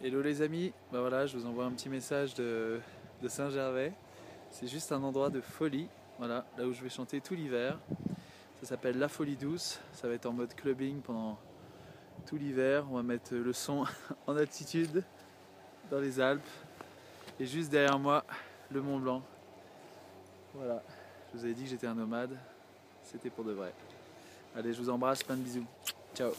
Hello les amis, bah voilà, je vous envoie un petit message de, de Saint-Gervais. C'est juste un endroit de folie, voilà, là où je vais chanter tout l'hiver. Ça s'appelle La Folie Douce, ça va être en mode clubbing pendant tout l'hiver. On va mettre le son en altitude dans les Alpes et juste derrière moi le Mont Blanc. Voilà, je vous avais dit que j'étais un nomade, c'était pour de vrai. Allez, je vous embrasse, plein de bisous. Ciao